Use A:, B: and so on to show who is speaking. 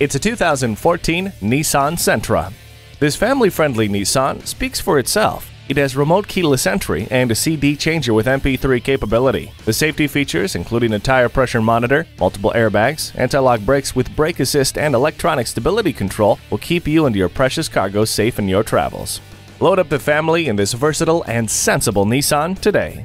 A: It's a 2014 Nissan Sentra. This family-friendly Nissan speaks for itself. It has remote keyless entry and a CD changer with MP3 capability. The safety features, including a tire pressure monitor, multiple airbags, anti-lock brakes with brake assist and electronic stability control, will keep you and your precious cargo safe in your travels. Load up the family in this versatile and sensible Nissan today.